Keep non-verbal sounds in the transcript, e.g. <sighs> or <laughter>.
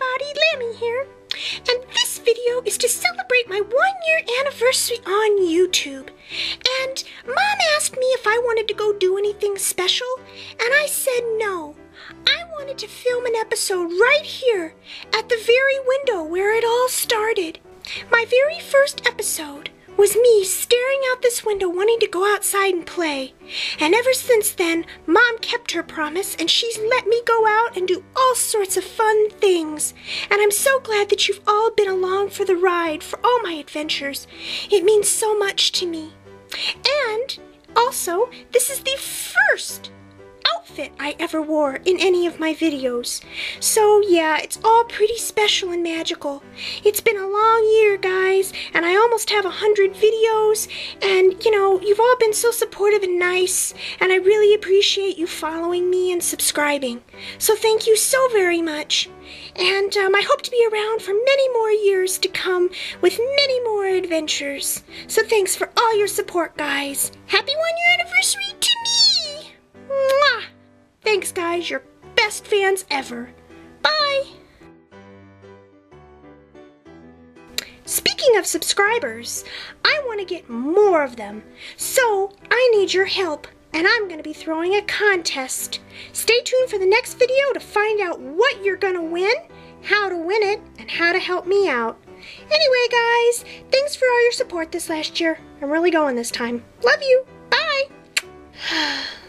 everybody, Lambie here. And this video is to celebrate my one year anniversary on YouTube. And Mom asked me if I wanted to go do anything special, and I said no. I wanted to film an episode right here at the very window where it all started. My very first episode was me staring out window wanting to go outside and play. And ever since then, Mom kept her promise and she's let me go out and do all sorts of fun things. And I'm so glad that you've all been along for the ride, for all my adventures. It means so much to me. And also, this is the first outfit I ever wore in any of my videos. So yeah, it's all pretty special and magical. It's been a long year, guys, and I almost have a hundred videos, and you know, you've all been so supportive and nice, and I really appreciate you following me and subscribing. So thank you so very much. And um, I hope to be around for many more years to come with many more adventures. So thanks for all your support, guys. Happy one year Thanks, guys. You're best fans ever. Bye! Speaking of subscribers, I want to get more of them. So I need your help, and I'm going to be throwing a contest. Stay tuned for the next video to find out what you're going to win, how to win it, and how to help me out. Anyway, guys, thanks for all your support this last year. I'm really going this time. Love you. Bye. <sighs>